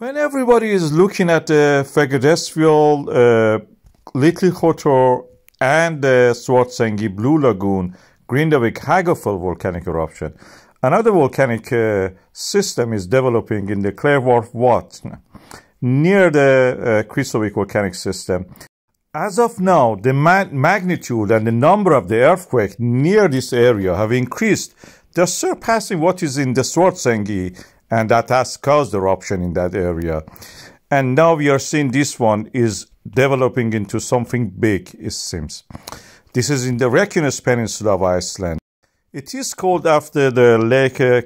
When everybody is looking at the Fagradalsfjall, uh, Litli-Hrútur, and the Svartsengi Blue Lagoon, Grindavik Hagafell volcanic eruption, another volcanic uh, system is developing in the Wat near the uh, volcanic system. As of now, the ma magnitude and the number of the earthquakes near this area have increased, They're surpassing what is in the Svartsengi and that has caused eruption in that area. And now we are seeing this one is developing into something big, it seems. This is in the Reykjanes Peninsula of Iceland. It is called after the lake uh,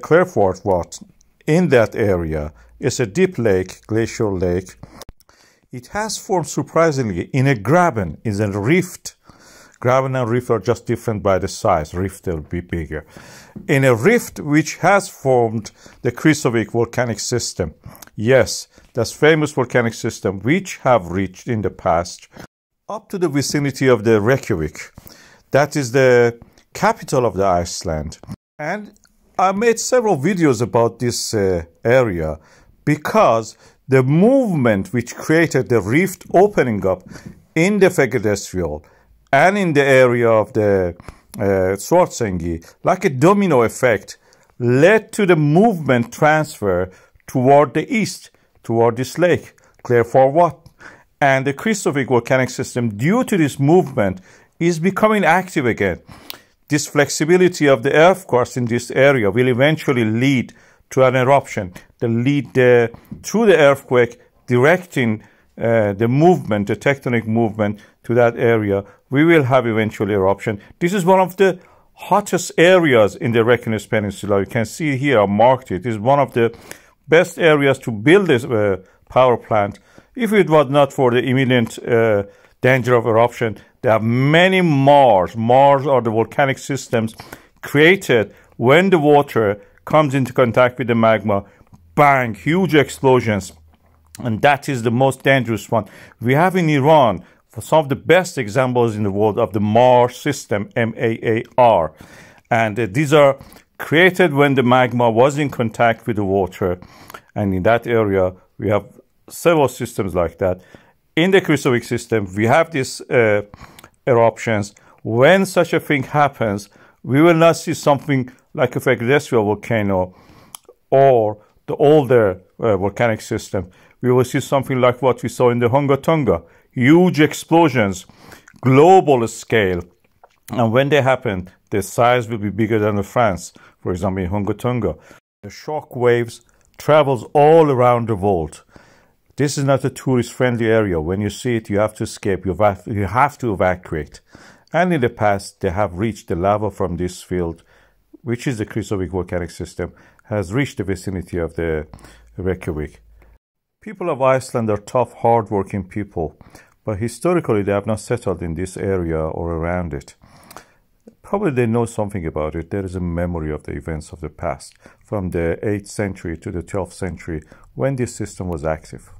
in that area. It's a deep lake, glacial lake. It has formed surprisingly in a graben, in a rift Graben and rift are just different by the size. Rift will be bigger. In a rift which has formed the Krýsuvík volcanic system. Yes, that's famous volcanic system which have reached in the past up to the vicinity of the Reykjavik. That is the capital of the Iceland. And I made several videos about this uh, area because the movement which created the rift opening up in the Fagradalsfjall and in the area of the uh, Svartsengi, like a domino effect, led to the movement transfer toward the east, toward this lake, Kleifarvatn. And the Krýsuvík volcanic system, due to this movement, is becoming active again. This flexibility of the earth crust in this area will eventually lead to an eruption that lead the, through the earthquake, directing uh, the movement, the tectonic movement to that area, we will have eventual eruption. This is one of the hottest areas in the Reykjanes Peninsula. You can see here, I marked it. It is one of the best areas to build this uh, power plant. If it was not for the imminent uh, danger of eruption, there are many maars. Maars are the volcanic systems created when the water comes into contact with the magma. Bang, huge explosions and that is the most dangerous one. We have in Iran for some of the best examples in the world of the MAR system, M-A-A-R. And uh, these are created when the magma was in contact with the water. And in that area, we have several systems like that. In the Krýsuvík system, we have these uh, eruptions. When such a thing happens, we will not see something like a Fagradalsfjall volcano or the older uh, volcanic system we will see something like what we saw in the Hunga Tonga huge explosions, global scale. And when they happen, the size will be bigger than France, for example, in Hunga Tonga. The shock waves travels all around the world. This is not a tourist-friendly area. When you see it, you have to escape. You have to evacuate. And in the past, they have reached the lava from this field, which is the Krýsuvík volcanic system, has reached the vicinity of the Reykjavik. People of Iceland are tough, hard-working people, but historically they have not settled in this area or around it. Probably they know something about it. There is a memory of the events of the past, from the 8th century to the 12th century, when this system was active.